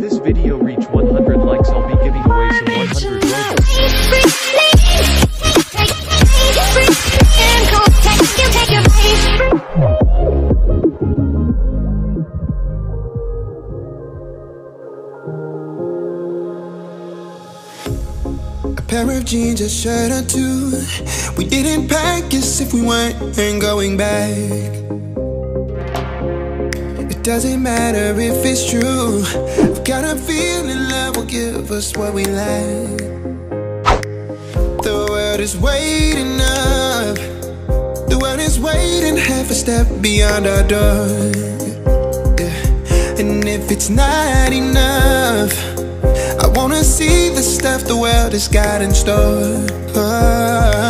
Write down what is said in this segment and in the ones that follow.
this video reach 100 likes I'll be giving away some 100 Robux. A pair of jeans, a shirt or two. We didn't pack as if we weren't going back. Doesn't matter if it's true. I've got a feeling love will give us what we lack. The world is waiting up. The world is waiting half a step beyond our door. Yeah. And if it's not enough, I wanna see the stuff the world has got in store. I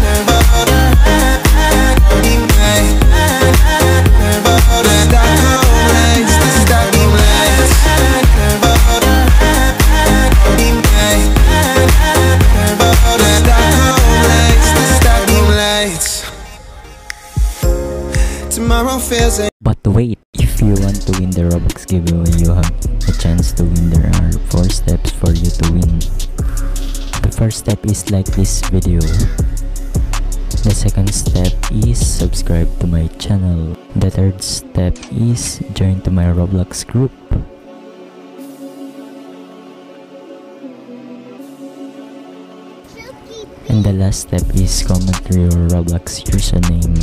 But wait, if you want to win the Robux giveaway, you have a chance to win. There are 4 steps for you to win. The first step is like this video. The second step is subscribe to my channel. The third step is join to my Roblox group. And the last step is comment your Roblox username.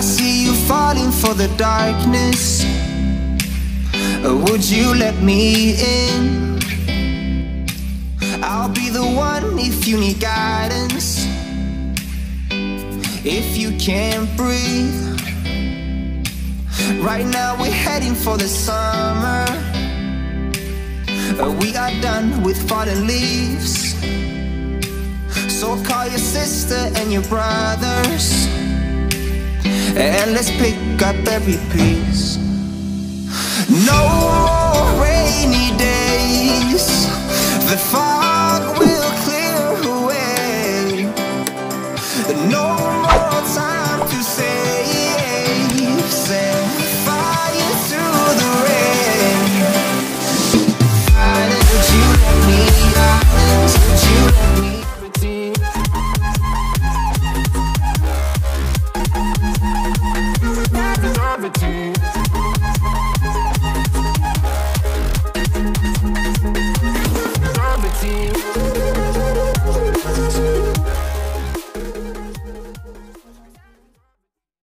I see you falling for the darkness. Uh, Would you let me in? I'll be the one if you need guidance. If you can't breathe. Right now we're heading for the summer. Uh, We are done with fallen leaves. So call your sister and your brothers. And let's pick up every piece. No